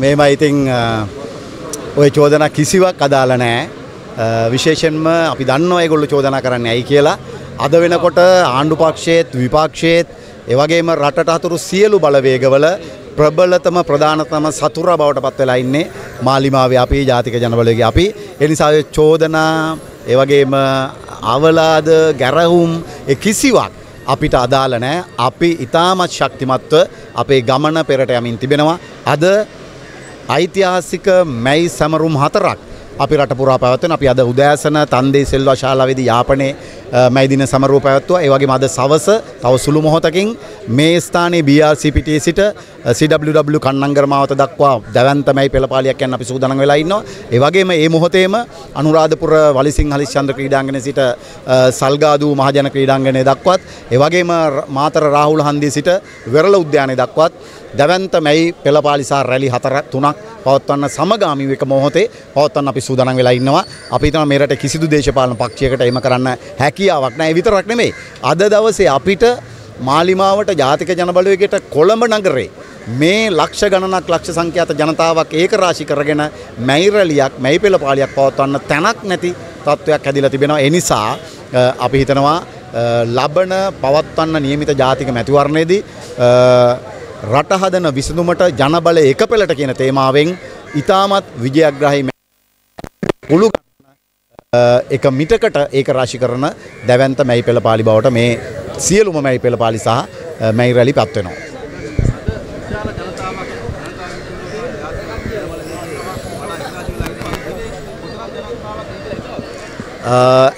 මේම ඉතිං ඔය චෝදන කිසිවක් අදාල නෑ. විශේෂෙන්ම අපි දන්න ඒගොල්ල චෝදනා කරන්න ඇයි කියලා. අද වෙනකොට ආණ්ඩු පක්ෂයේත් විපක්ෂයේත් එවගේම රටට අතුරු සියලු බලවේගවල ප්‍රබලතම ප්‍රධානතම සතුර බවට පත් වෙලා ඉන්නේ මාලිමාවේ අපි ජාතික ජනබලගේ අපි. එනිසා චෝදනා එවගේම අවලාද ගැරහුම් කිසිවක් අපිට අදාළ නෑ. අපි ඉතාමත් ශක්තිමත්ව අපේ ගමන පෙරට යමින් තිබෙනවා. අද ඓතිහාසික මැයි සැමරුම් හතරක් අපි රට පුරා පැවත්වෙන අපි අද උදෑසන තන්දේ සෙල්වා ශාලාවේදී යාපනයේ මැයි දින සමරුව පැවැත්වුවා. ඒ වගේම අද සවස තව සුළු මොහොතකින් මේ ස්ථානයේ BRC පිටියේ සිට CWW කන්නංගර මාවත දක්වා දැවැන්ත මැයි පෙළපාලියක් යන අපි සූදානම් වෙලා ඉන්නවා. ඒ වගේම මේ මොහොතේම අනුරාධපුර වලිසිංහ හලිස්චන්ද්‍ර ක්‍රීඩාංගණයේ සිට සල්ගාදු මහජන ක්‍රීඩාංගණය දක්වත් ඒ වගේම මාතර රාහුල හන්දියේ සිට වෙරළ උද්‍යානය දක්වත් දැවන්ත මැයි පෙළපාලිසා රැලි හතර තුනක් පවත්වන්න සමගාමීව එක මොහොතේ පවත්වන්න අපි සූදානම් වෙලා ඉන්නවා. අපි හිතනවා මේ රටේ කිසිදු දේශපාලන පක්ෂයකට එහෙම කරන්න හැකියාවක් නැහැ. ඒ විතරක් නෙමෙයි. අද දවසේ අපිට මාලිමාවට ජාතික ජනබලවේගයට කොළඹ නගරේ මේ ලක්ෂ ගණනක් ලක්ෂ සංඛ්‍යාත ජනතාවක් ඒක රාශි කරගෙන මැයි රැලියක් මැයි පෙළපාලියක් පවත්වන්න තැනක් නැති තත්ත්වයක් හැදිලා තිබෙනවා. ඒ නිසා අපි හිතනවා ලබන පවත්වන්න නියමිත ජාතික මැතිවරණයේදී රට හදන විසඳුමට ජනබල එක පෙළට කියන තේමාවෙන් ඉතාමත් විජයග්‍රහහි පුළු එක මිටකට ඒක රාශි කරන දැවන්ත මැයි පෙළ පාලි බවට මේ සියලුම මැයි පෙළ පාලි සහ මැයි රැලි පත්වෙනවා.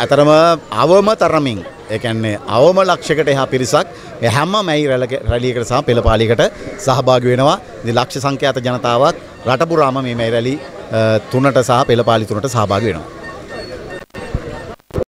ඇතරම අවම තරමින් එකන්නේ අවම ලක්ෂකට එහා පිරිසක් හැම මැයි රැලියකට සහ පෙළපාලිකට සහභාගි වෙනවා ලක්ෂ සංඛ්‍යාත ජනතාවත් රටපුරාම මේ මැයි රැලි තුනට සහ පෙළපාලි තුනට සහභාගි වෙනවා.